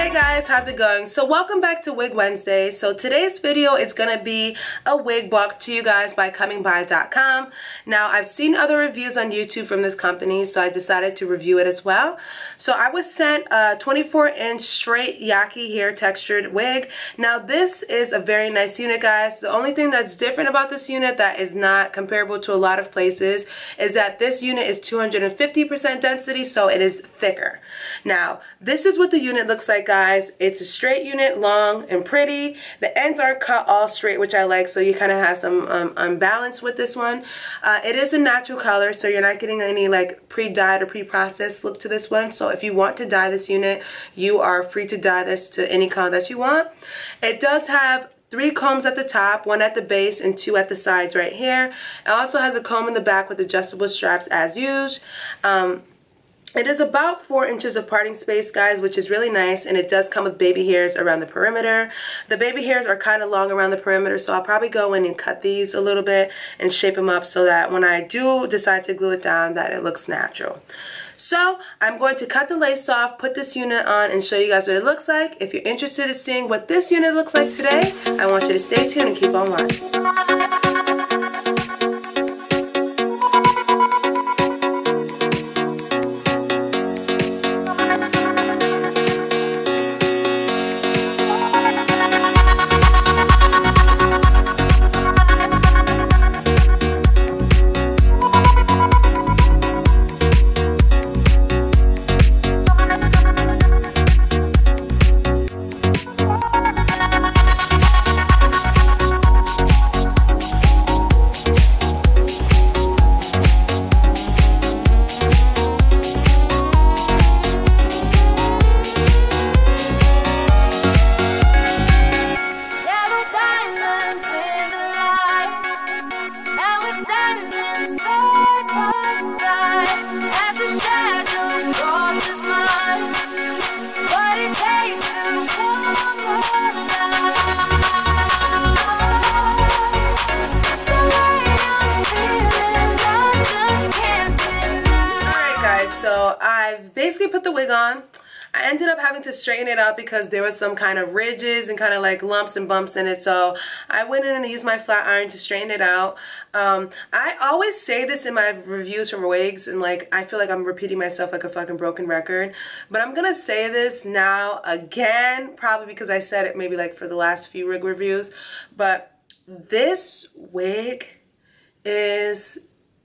Hey guys, how's it going? So welcome back to Wig Wednesday. So today's video is going to be a wig bought to you guys by comingbuy.com. Now I've seen other reviews on YouTube from this company so I decided to review it as well. So I was sent a 24 inch straight yaki hair textured wig. Now this is a very nice unit guys. The only thing that's different about this unit that is not comparable to a lot of places is that this unit is 250% density so it is thicker. Now this is what the unit looks like guys. It's a straight unit, long and pretty. The ends are cut all straight, which I like, so you kind of have some um, unbalance with this one. Uh, it is a natural color, so you're not getting any like pre-dyed or pre-processed look to this one. So if you want to dye this unit, you are free to dye this to any color that you want. It does have three combs at the top, one at the base, and two at the sides right here. It also has a comb in the back with adjustable straps as used. Um, it is about four inches of parting space, guys, which is really nice, and it does come with baby hairs around the perimeter. The baby hairs are kind of long around the perimeter, so I'll probably go in and cut these a little bit and shape them up so that when I do decide to glue it down, that it looks natural. So I'm going to cut the lace off, put this unit on, and show you guys what it looks like. If you're interested in seeing what this unit looks like today, I want you to stay tuned and keep on watching. So I've basically put the wig on. I ended up having to straighten it up because there was some kind of ridges and kind of like lumps and bumps in it. So I went in and used my flat iron to straighten it out. Um, I always say this in my reviews from wigs and like I feel like I'm repeating myself like a fucking broken record. But I'm going to say this now again, probably because I said it maybe like for the last few wig reviews. But this wig is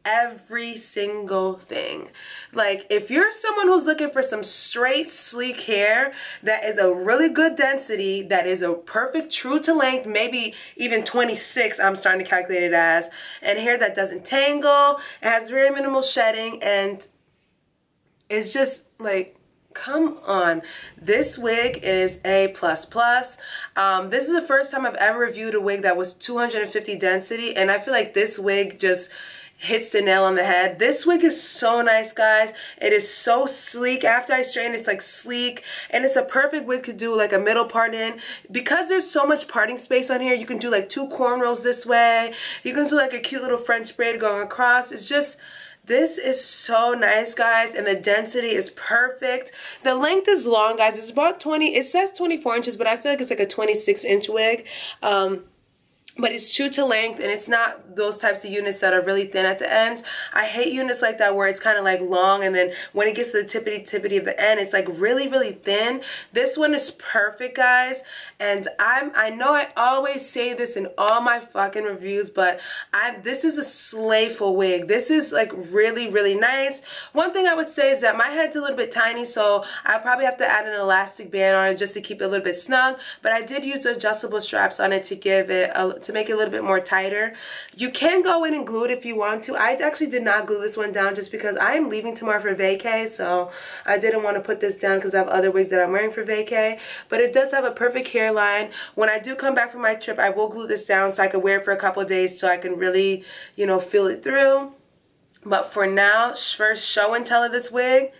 every single thing. Like if you're someone who's looking for some straight sleek hair that is a really good density, that is a perfect true to length, maybe even 26 I'm starting to calculate it as, and hair that doesn't tangle, it has very minimal shedding and it's just like come on this wig is a plus plus um, this is the first time I've ever reviewed a wig that was 250 density and I feel like this wig just hits the nail on the head. This wig is so nice, guys. It is so sleek. After I straighten, it's like sleek. And it's a perfect wig to do like a middle part in. Because there's so much parting space on here, you can do like two cornrows this way. You can do like a cute little French braid going across. It's just... This is so nice, guys, and the density is perfect. The length is long, guys. It's about 20, it says 24 inches, but I feel like it's like a 26 inch wig. Um, but it's true to length and it's not those types of units that are really thin at the ends. I hate units like that where it's kind of like long and then when it gets to the tippity tippity of the end it's like really really thin. This one is perfect guys and I'm I know I always say this in all my fucking reviews but I this is a slayful wig. This is like really really nice. One thing I would say is that my head's a little bit tiny so I probably have to add an elastic band on it just to keep it a little bit snug but I did use adjustable straps on it to give it a to make it a little bit more tighter. You can go in and glue it if you want to. I actually did not glue this one down just because I am leaving tomorrow for vacay, so I didn't want to put this down because I have other wigs that I'm wearing for vacay. But it does have a perfect hairline. When I do come back from my trip, I will glue this down so I can wear it for a couple days so I can really, you know, feel it through. But for now, first show and tell of this wig,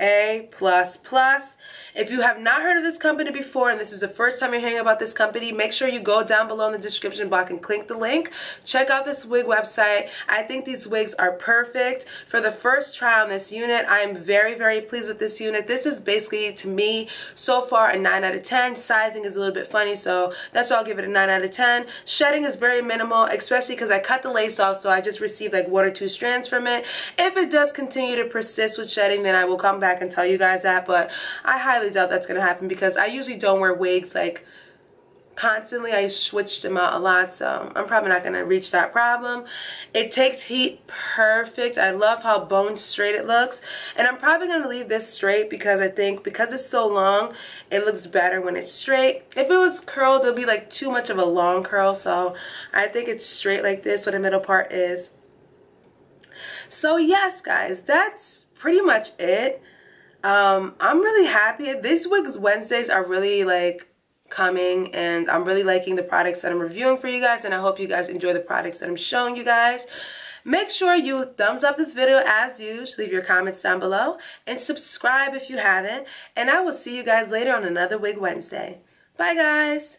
a plus plus. If you have not heard of this company before and this is the first time you're hearing about this company, make sure you go down below in the description box and click the link. Check out this wig website. I think these wigs are perfect. For the first try on this unit, I am very, very pleased with this unit. This is basically, to me, so far a 9 out of 10. Sizing is a little bit funny, so that's why I'll give it a 9 out of 10. Shedding is very minimal, especially because I cut the lace off, so I just received like one or two strands from it. If it does continue to persist with shedding, then I will come back back and tell you guys that, but I highly doubt that's going to happen because I usually don't wear wigs like constantly. I switched them out a lot, so I'm probably not going to reach that problem. It takes heat perfect. I love how bone straight it looks. And I'm probably going to leave this straight because I think because it's so long, it looks better when it's straight. If it was curled, it would be like too much of a long curl, so I think it's straight like this where the middle part is. So yes, guys, that's pretty much it. Um, I'm really happy. This week's Wednesdays are really like coming and I'm really liking the products that I'm reviewing for you guys and I hope you guys enjoy the products that I'm showing you guys. Make sure you thumbs up this video as usual, leave your comments down below, and subscribe if you haven't. And I will see you guys later on another Wig Wednesday. Bye guys!